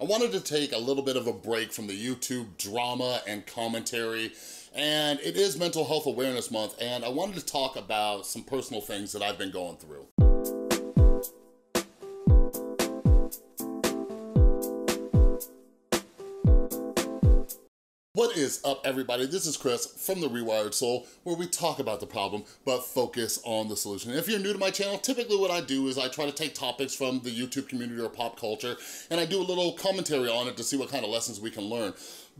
I wanted to take a little bit of a break from the YouTube drama and commentary, and it is Mental Health Awareness Month, and I wanted to talk about some personal things that I've been going through. Is up, everybody? This is Chris from The Rewired Soul, where we talk about the problem, but focus on the solution. if you're new to my channel, typically what I do is I try to take topics from the YouTube community or pop culture, and I do a little commentary on it to see what kind of lessons we can learn.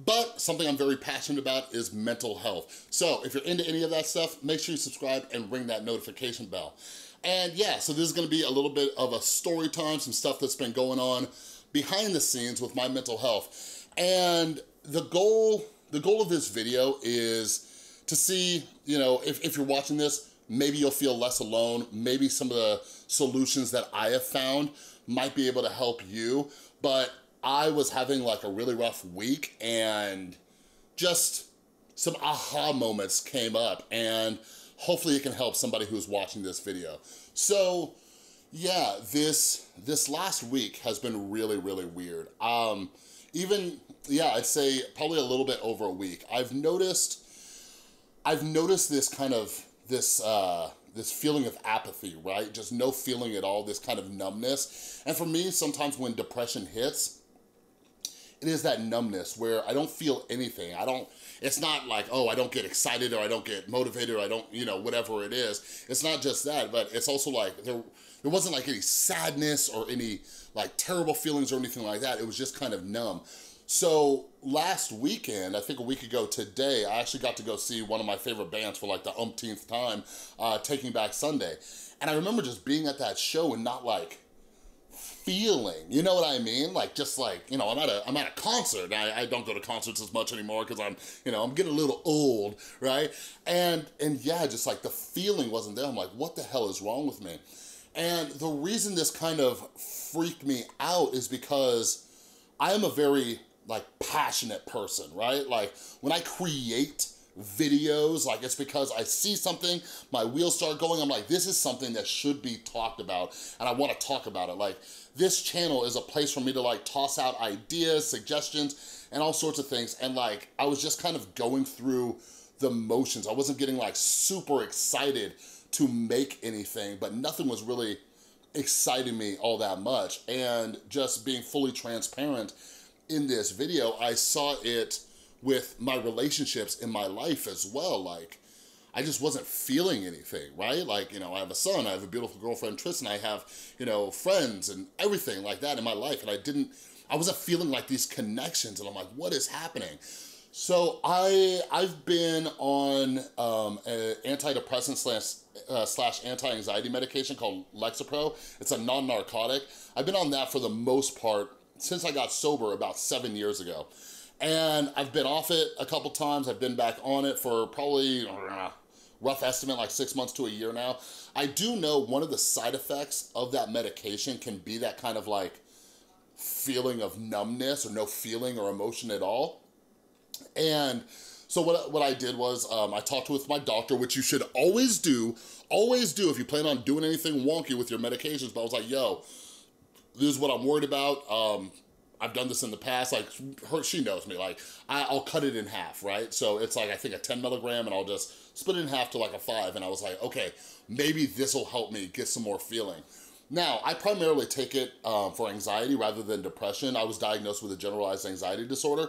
But something I'm very passionate about is mental health. So if you're into any of that stuff, make sure you subscribe and ring that notification bell. And yeah, so this is gonna be a little bit of a story time, some stuff that's been going on behind the scenes with my mental health. And the goal, the goal of this video is to see, you know, if, if you're watching this, maybe you'll feel less alone. Maybe some of the solutions that I have found might be able to help you. But I was having like a really rough week and just some aha moments came up and hopefully it can help somebody who's watching this video. So yeah, this, this last week has been really, really weird. Um, even, yeah, I'd say probably a little bit over a week. I've noticed, I've noticed this kind of, this, uh, this feeling of apathy, right? Just no feeling at all, this kind of numbness. And for me, sometimes when depression hits, it is that numbness where I don't feel anything. I don't, it's not like, oh, I don't get excited or I don't get motivated or I don't, you know, whatever it is. It's not just that, but it's also like, there, there wasn't like any sadness or any like terrible feelings or anything like that. It was just kind of numb. So last weekend, I think a week ago today, I actually got to go see one of my favorite bands for like the umpteenth time, uh, Taking Back Sunday. And I remember just being at that show and not like feeling, you know what I mean? Like just like, you know, I'm at a, I'm at a concert. I, I don't go to concerts as much anymore because I'm, you know, I'm getting a little old, right? And, and yeah, just like the feeling wasn't there. I'm like, what the hell is wrong with me? And the reason this kind of freaked me out is because I am a very like passionate person, right? Like when I create videos, like it's because I see something, my wheels start going, I'm like, this is something that should be talked about and I wanna talk about it. Like this channel is a place for me to like toss out ideas, suggestions, and all sorts of things. And like, I was just kind of going through the motions. I wasn't getting like super excited to make anything, but nothing was really exciting me all that much. And just being fully transparent in this video, I saw it with my relationships in my life as well. Like, I just wasn't feeling anything, right? Like, you know, I have a son, I have a beautiful girlfriend, Tristan, I have, you know, friends and everything like that in my life. And I didn't, I wasn't feeling like these connections. And I'm like, what is happening? So I, I've been on um, an antidepressant slash, uh, slash anti-anxiety medication called Lexapro. It's a non-narcotic. I've been on that for the most part since I got sober about seven years ago. And I've been off it a couple times. I've been back on it for probably, uh, rough estimate, like six months to a year now. I do know one of the side effects of that medication can be that kind of like feeling of numbness or no feeling or emotion at all. And so what, what I did was um, I talked with my doctor, which you should always do, always do if you plan on doing anything wonky with your medications. But I was like, yo, this is what I'm worried about. Um, I've done this in the past, like her, she knows me, like I, will cut it in half, right? So it's like, I think a 10 milligram and I'll just split it in half to like a five. And I was like, okay, maybe this will help me get some more feeling. Now, I primarily take it um, for anxiety rather than depression. I was diagnosed with a generalized anxiety disorder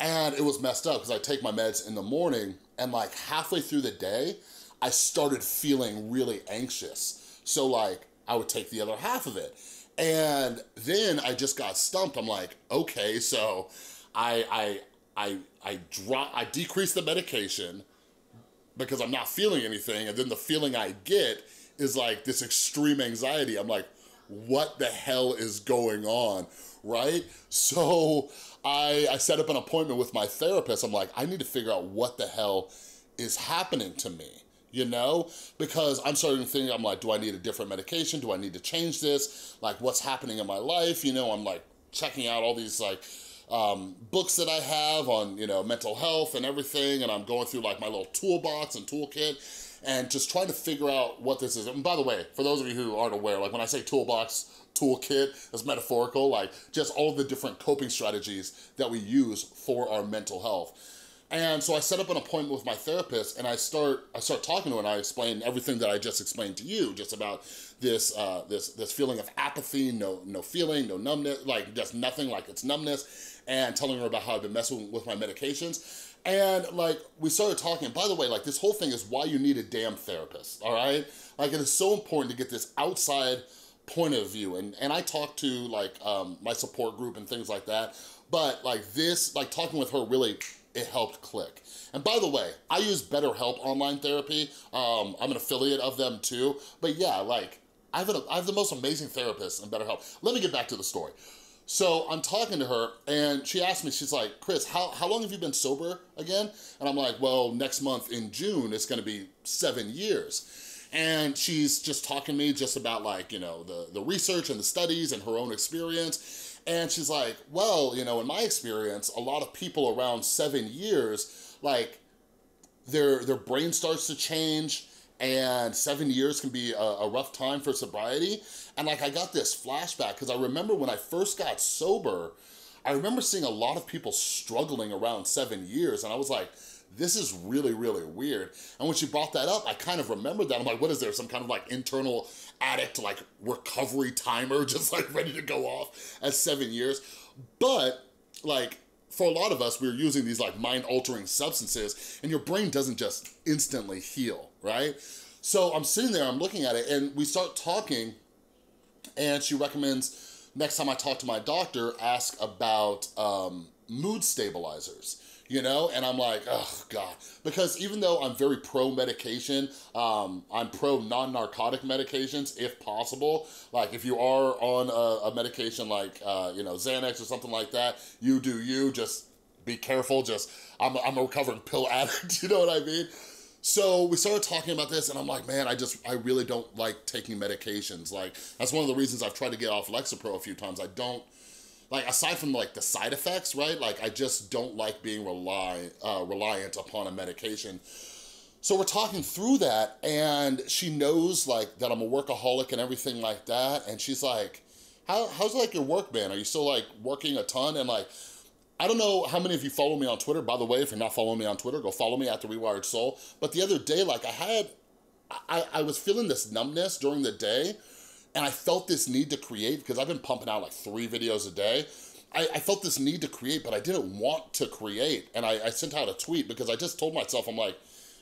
and it was messed up because I take my meds in the morning and like halfway through the day, I started feeling really anxious. So like I would take the other half of it. And then I just got stumped. I'm like, okay, so I, I, I, I drop, I decrease the medication because I'm not feeling anything. And then the feeling I get is like this extreme anxiety. I'm like, what the hell is going on, right? So I, I set up an appointment with my therapist. I'm like, I need to figure out what the hell is happening to me you know? Because I'm starting to think, I'm like, do I need a different medication? Do I need to change this? Like, what's happening in my life? You know, I'm like checking out all these like um, books that I have on, you know, mental health and everything, and I'm going through like my little toolbox and toolkit, and just trying to figure out what this is. And by the way, for those of you who aren't aware, like when I say toolbox, toolkit, as metaphorical, like just all the different coping strategies that we use for our mental health. And so I set up an appointment with my therapist and I start I start talking to her and I explain everything that I just explained to you, just about this uh, this this feeling of apathy, no no feeling, no numbness, like just nothing, like it's numbness, and telling her about how I've been messing with my medications. And like, we started talking, by the way, like this whole thing is why you need a damn therapist, all right? Like it is so important to get this outside point of view. And, and I talked to like um, my support group and things like that. But like this, like talking with her really, it helped click. And by the way, I use BetterHelp online therapy. Um, I'm an affiliate of them too. But yeah, like I have, a, I have the most amazing therapist in BetterHelp. Let me get back to the story. So I'm talking to her and she asked me, she's like, Chris, how, how long have you been sober again? And I'm like, well, next month in June, it's gonna be seven years. And she's just talking to me just about like, you know, the, the research and the studies and her own experience. And she's like, well, you know, in my experience, a lot of people around seven years, like their, their brain starts to change, and seven years can be a, a, rough time for sobriety. And like, I got this flashback because I remember when I first got sober, I remember seeing a lot of people struggling around seven years. And I was like, this is really, really weird. And when she brought that up, I kind of remembered that. I'm like, what is there, some kind of like internal addict, like recovery timer, just like ready to go off at seven years? But like, for a lot of us, we're using these like mind-altering substances and your brain doesn't just instantly heal, right? So I'm sitting there, I'm looking at it and we start talking and she recommends next time I talk to my doctor, ask about um, mood stabilizers you know? And I'm like, oh God. Because even though I'm very pro medication, um, I'm pro non-narcotic medications if possible. Like if you are on a, a medication like, uh, you know, Xanax or something like that, you do you, just be careful. Just, I'm, I'm a recovering pill addict, you know what I mean? So we started talking about this and I'm like, man, I just, I really don't like taking medications. Like, that's one of the reasons I've tried to get off Lexapro a few times. I don't, like aside from like the side effects, right? Like I just don't like being rely, uh, reliant upon a medication. So we're talking through that and she knows like that I'm a workaholic and everything like that. And she's like, How, how's like your work been? Are you still like working a ton? And like, I don't know how many of you follow me on Twitter. By the way, if you're not following me on Twitter, go follow me at The Rewired Soul. But the other day, like I had, I, I was feeling this numbness during the day and I felt this need to create because I've been pumping out like three videos a day. I, I felt this need to create, but I didn't want to create. And I, I sent out a tweet because I just told myself, I'm like,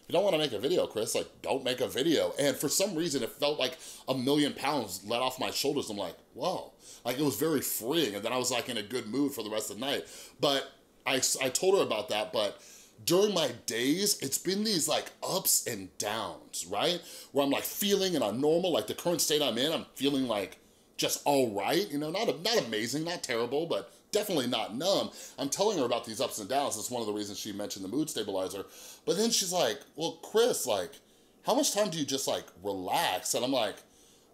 you don't want to make a video, Chris, like, don't make a video. And for some reason, it felt like a million pounds let off my shoulders. I'm like, whoa. Like, it was very freeing. And then I was, like, in a good mood for the rest of the night. But I, I told her about that, but during my days, it's been these like ups and downs, right? Where I'm like feeling and I'm normal, like the current state I'm in, I'm feeling like just all right, you know, not, not amazing, not terrible, but definitely not numb. I'm telling her about these ups and downs. That's one of the reasons she mentioned the mood stabilizer. But then she's like, well, Chris, like, how much time do you just like relax? And I'm like,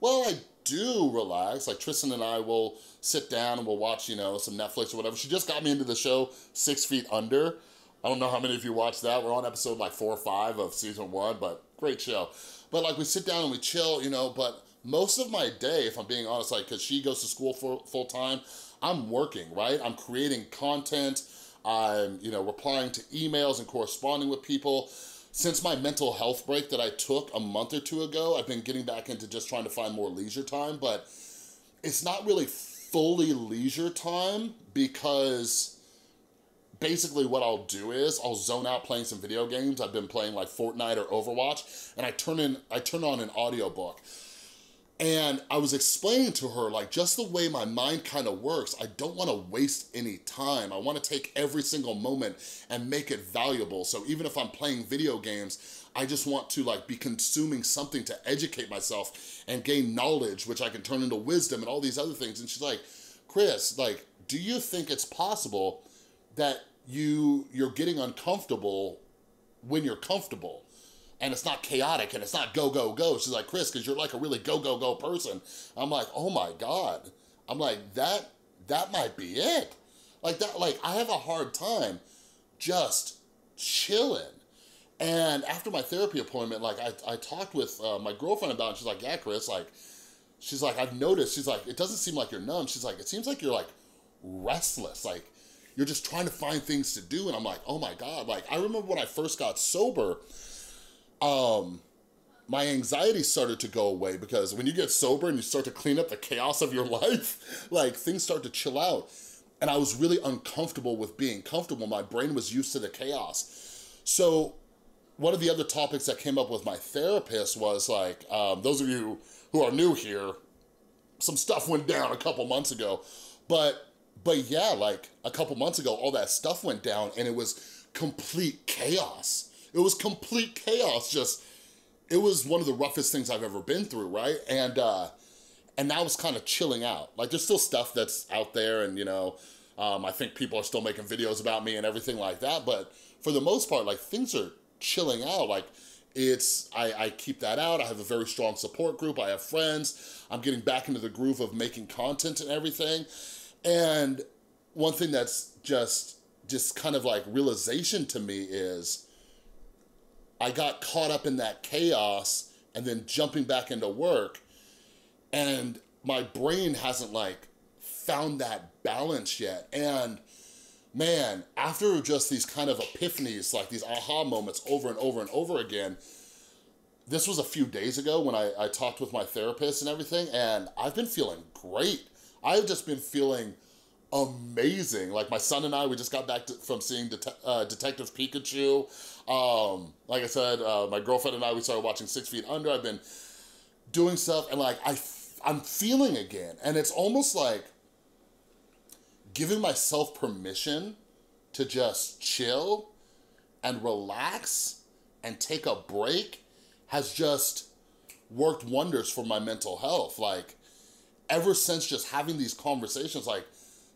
well, I do relax. Like Tristan and I will sit down and we'll watch, you know, some Netflix or whatever. She just got me into the show Six Feet Under. I don't know how many of you watched that. We're on episode like four or five of season one, but great show. But like we sit down and we chill, you know, but most of my day, if I'm being honest, like, cause she goes to school for full time, I'm working, right? I'm creating content. I'm, you know, replying to emails and corresponding with people. Since my mental health break that I took a month or two ago, I've been getting back into just trying to find more leisure time, but it's not really fully leisure time because basically what I'll do is I'll zone out playing some video games. I've been playing like Fortnite or Overwatch and I turn in I turn on an audiobook. And I was explaining to her like just the way my mind kind of works, I don't want to waste any time. I want to take every single moment and make it valuable. So even if I'm playing video games, I just want to like be consuming something to educate myself and gain knowledge, which I can turn into wisdom and all these other things. And she's like, Chris, like, do you think it's possible that you you're getting uncomfortable when you're comfortable. And it's not chaotic and it's not go go go. She's like chris because you're like a really go go go person. I'm like oh my god. I'm like that that might be it. Like that like i have a hard time just chilling. And after my therapy appointment like i, I talked with uh, my girlfriend about it. She's like yeah chris like she's like, I've noticed, she's like, it doesn't seem like you're numb. She's like, it seems like you're like restless. Like you're just trying to find things to do. And I'm like, oh my God. Like I remember when I first got sober, um, my anxiety started to go away because when you get sober and you start to clean up the chaos of your life, like things start to chill out. And I was really uncomfortable with being comfortable. My brain was used to the chaos. So one of the other topics that came up with my therapist was like, um, those of you who are new here, some stuff went down a couple months ago. But, but yeah, like a couple months ago, all that stuff went down and it was complete chaos. It was complete chaos, just, it was one of the roughest things I've ever been through, right? And, uh, and now it's kind of chilling out. Like there's still stuff that's out there and, you know, um, I think people are still making videos about me and everything like that, but for the most part, like things are chilling out. Like it's, I, I keep that out. I have a very strong support group. I have friends. I'm getting back into the groove of making content and everything. And one thing that's just, just kind of like realization to me is I got caught up in that chaos and then jumping back into work and my brain hasn't like found that balance yet. And man, after just these kind of epiphanies, like these aha moments over and over and over again, this was a few days ago when I, I talked with my therapist and everything, and I've been feeling great. I've just been feeling amazing. Like my son and I, we just got back to, from seeing Det uh, Detective Pikachu. Um, like I said, uh, my girlfriend and I, we started watching Six Feet Under. I've been doing stuff and like I, I'm feeling again. And it's almost like giving myself permission to just chill and relax and take a break has just worked wonders for my mental health. Like, ever since just having these conversations, like,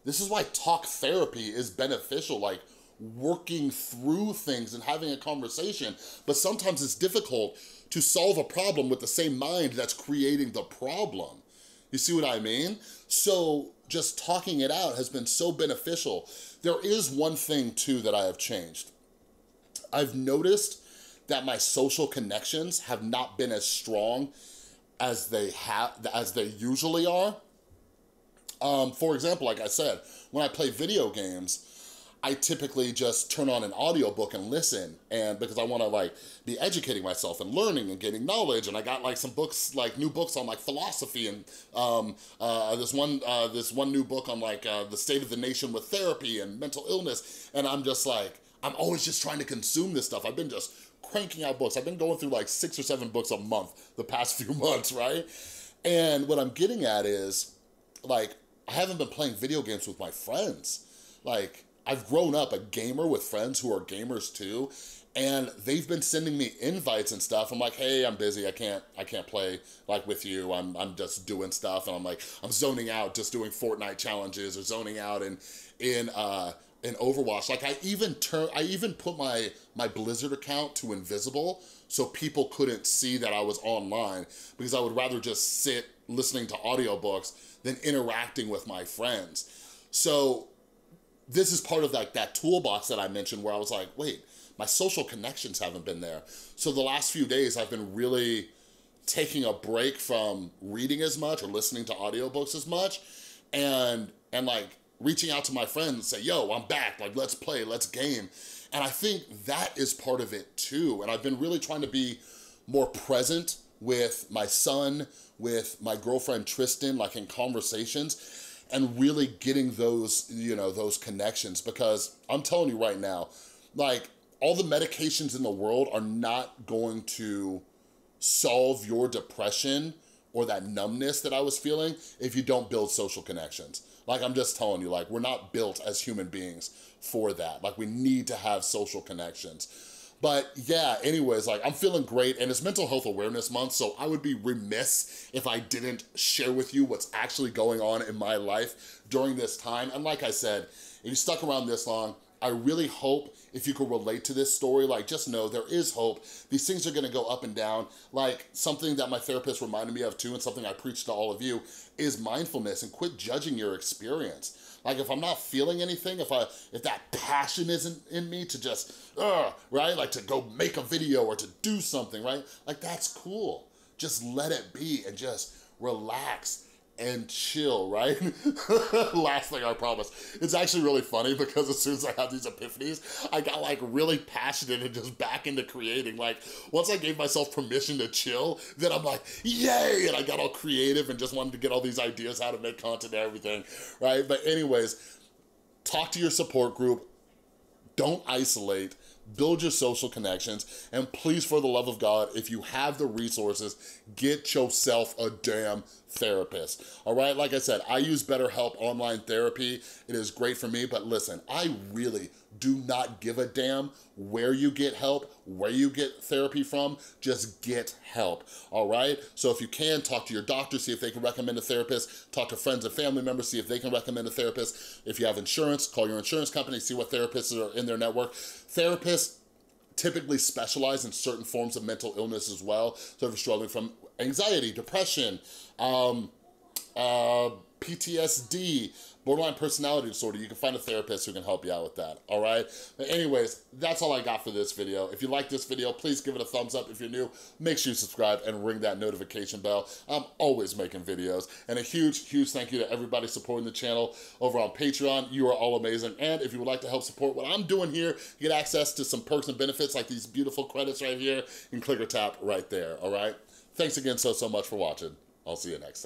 this is why talk therapy is beneficial, like working through things and having a conversation. But sometimes it's difficult to solve a problem with the same mind that's creating the problem. You see what I mean? So just talking it out has been so beneficial. There is one thing too that I have changed. I've noticed that my social connections have not been as strong as they have as they usually are. Um, for example, like I said, when I play video games, I typically just turn on an audiobook and listen and because I want to like be educating myself and learning and getting knowledge and I got like some books like new books on like philosophy and um, uh, this one uh, this one new book on like uh, the state of the nation with therapy and mental illness and I'm just like I'm always just trying to consume this stuff I've been just cranking out books I've been going through like six or seven books a month the past few months right and what I'm getting at is like I haven't been playing video games with my friends like I've grown up a gamer with friends who are gamers too, and they've been sending me invites and stuff. I'm like, hey, I'm busy. I can't, I can't play like with you. I'm, I'm just doing stuff, and I'm like, I'm zoning out, just doing Fortnite challenges or zoning out in, in, uh, in Overwatch. Like I even turn, I even put my my Blizzard account to invisible so people couldn't see that I was online because I would rather just sit listening to audiobooks than interacting with my friends. So this is part of like that toolbox that I mentioned where I was like, wait, my social connections haven't been there. So the last few days I've been really taking a break from reading as much or listening to audiobooks as much and and like reaching out to my friends and say, yo, I'm back, like let's play, let's game. And I think that is part of it too. And I've been really trying to be more present with my son, with my girlfriend Tristan, like in conversations and really getting those, you know, those connections because I'm telling you right now, like all the medications in the world are not going to solve your depression or that numbness that I was feeling if you don't build social connections. Like I'm just telling you, like we're not built as human beings for that. Like we need to have social connections. But yeah, anyways, like I'm feeling great and it's mental health awareness month, so I would be remiss if I didn't share with you what's actually going on in my life during this time. And like I said, if you stuck around this long, I really hope if you could relate to this story, like just know there is hope. These things are gonna go up and down. Like something that my therapist reminded me of too and something I preach to all of you is mindfulness and quit judging your experience. Like if I'm not feeling anything, if I if that passion isn't in me to just, uh, right? Like to go make a video or to do something, right? Like that's cool. Just let it be and just relax and chill, right? Last thing I promise. It's actually really funny because as soon as I had these epiphanies, I got like really passionate and just back into creating. Like once I gave myself permission to chill, then I'm like, yay! And I got all creative and just wanted to get all these ideas how to make content and everything, right? But anyways, talk to your support group, don't isolate, build your social connections, and please, for the love of God, if you have the resources, get yourself a damn therapist, all right? Like I said, I use BetterHelp online therapy. It is great for me, but listen, I really do not give a damn where you get help, where you get therapy from, just get help, all right? So if you can, talk to your doctor, see if they can recommend a therapist, talk to friends and family members, see if they can recommend a therapist. If you have insurance, call your insurance company, see what therapists are in their network. Therapists typically specialize in certain forms of mental illness as well. So if you're struggling from anxiety, depression, um, uh, PTSD, borderline personality disorder, you can find a therapist who can help you out with that, all right? But anyways, that's all I got for this video. If you like this video, please give it a thumbs up. If you're new, make sure you subscribe and ring that notification bell. I'm always making videos. And a huge, huge thank you to everybody supporting the channel over on Patreon. You are all amazing. And if you would like to help support what I'm doing here, get access to some perks and benefits like these beautiful credits right here, you can click or tap right there, all right? Thanks again so, so much for watching. I'll see you next time.